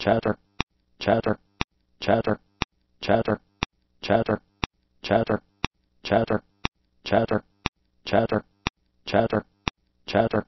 chatter, chatter, chatter, chatter, chatter, chatter, chatter, chatter, chatter, chatter, chatter.